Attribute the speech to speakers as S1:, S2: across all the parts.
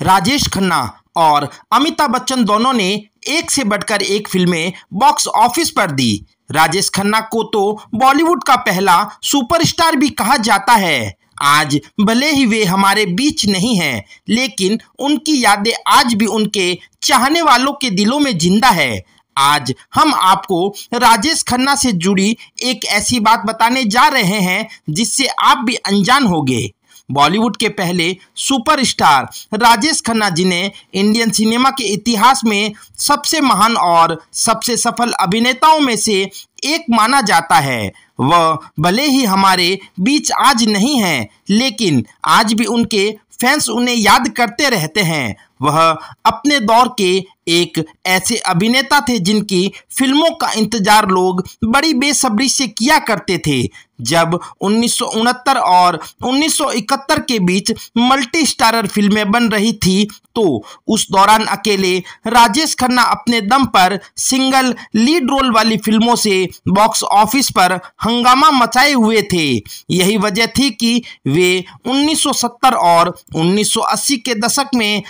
S1: राजेश खन्ना और अमिताभ बच्चन दोनों ने एक से बढ़कर एक फ़िल्में बॉक्स ऑफ़िस पर दी। राजेश खन्ना को तो बॉलीवुड का पहला सुपरस्टार भी कहा जाता है। आज भले ही वे हमारे बीच नहीं हैं, लेकिन उनकी यादें आज भी उनके चाहने वालों के दिलों में ज़िंदा है। आज हम आपको राजेश खन्ना से जुड़ी एक ऐसी बात बताने जा रहे हैं जिससे आप भी अनजान होंगे। बॉलीवुड के पहले सुपरस्टार राजेश खन्ना जी ने इंडियन सिनेमा के इतिहास में सबसे महान और सबसे सफल अभिनेताओं में से एक माना जाता है। वह भले ही हमारे बीच आज नहीं हैं, लेकिन आज भी उनके फैंस उन्हें याद करते रहते हैं। वह अपने दौर के एक ऐसे अभिनेता थे जिनकी फ़िल्मों का इंतज़ार लोग बड़ी बेसब्री से किया करते थे। जब उन्नीस और 1971 के बीच मल्टी स्टारर फ़िल्में बन रही थी तो उस दौरान अकेले राजेश खन्ना अपने दम पर सिंगल लीड रोल वाली फ़िल्मों से बॉक्स ऑफ़िस पर हंगामा मचाए हुए थे। यही वजह थी कि वे 1970 और 1980 के दशक में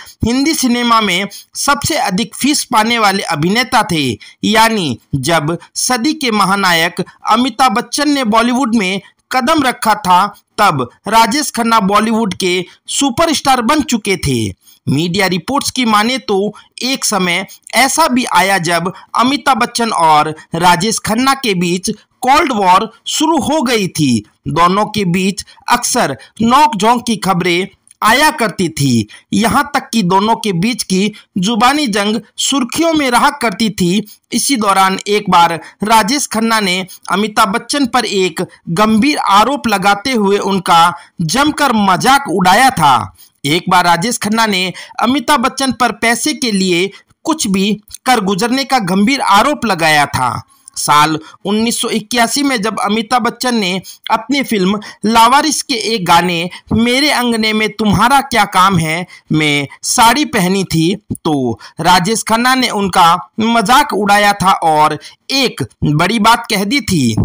S1: सिनेमा में सबसे अधिक फ़ीस पाने वाले अभिनेता थे। यानी जब सदी के महानायक अमिताभ बच्चन ने बॉलीवुड में कदम रखा था, तब राजेश खन्ना बॉलीवुड के सुपरस्टार बन चुके थे। मीडिया रिपोर्ट्स की माने तो एक समय ऐसा भी आया जब अमिताभ बच्चन और राजेश खन्ना के बीच कोल्ड वॉर शुरू हो गई थी। दोनों के बीच अक्सर नोक झोंक की खबरें आया करती थी। यहाँ तक कि दोनों के बीच की जुबानी जंग सुर्खियों में रहा करती थी। इसी दौरान एक बार राजेश खन्ना ने अमिताभ बच्चन पर एक गंभीर आरोप लगाते हुए उनका जमकर मज़ाक उड़ाया था। एक बार राजेश खन्ना ने अमिताभ बच्चन पर पैसे के लिए कुछ भी कर गुजरने का गंभीर आरोप लगाया था। साल 1981 में जब अमिताभ बच्चन ने अपनी फ़िल्म लावारिस के एक गाने मेरे अंगने में तुम्हारा क्या काम है में साड़ी पहनी थी तो राजेश खन्ना ने उनका मज़ाक उड़ाया था और एक बड़ी बात कह दी थी।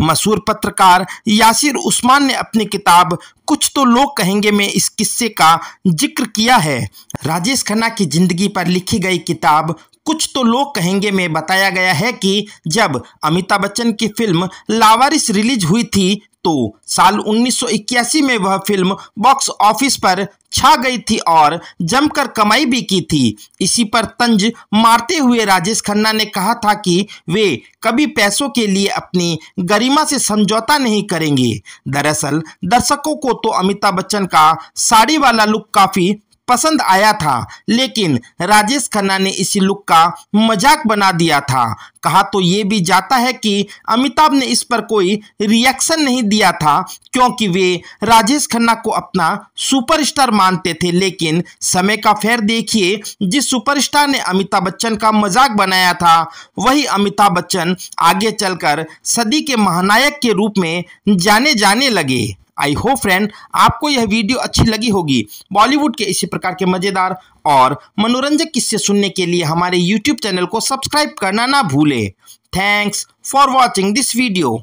S1: मशहूर पत्रकार यासिर उस्मान ने अपनी किताब कुछ तो लोग कहेंगे में इस किस्से का ज़िक्र किया है। राजेश खन्ना की ज़िंदगी पर लिखी गई किताब कुछ तो लोग कहेंगे, में बताया गया है कि जब अमिताभ बच्चन की फ़िल्म लावारिस रिलीज़ हुई थी तो साल 1981 में वह फ़िल्म बॉक्स ऑफ़िस पर छा गई थी और जमकर कमाई भी की थी। इसी पर तंज मारते हुए राजेश खन्ना ने कहा था कि वे कभी पैसों के लिए अपनी गरिमा से समझौता नहीं करेंगे। दरअसल, दर्शकों को तो अमिताभ बच्चन का साड़ी वाला लुक काफ़ी पसंद आया था, लेकिन राजेश खन्ना ने इसी लुक का मज़ाक बना दिया था। कहा तो ये भी जाता है कि अमिताभ ने इस पर कोई रिएक्शन नहीं दिया था, क्योंकि वे राजेश खन्ना को अपना सुपरस्टार मानते थे। लेकिन समय का फेर देखिए, जिस सुपरस्टार ने अमिताभ बच्चन का मज़ाक बनाया था, वही अमिताभ बच्चन आगे चलकर सदी के महानायक के रूप में जाने जाने लगे। आई होप फ्रेंड आपको यह वीडियो अच्छी लगी होगी। बॉलीवुड के इसी प्रकार के मज़ेदार और मनोरंजक किस्से सुनने के लिए हमारे यूट्यूब चैनल को सब्सक्राइब करना ना भूलें। Thanks for watching this video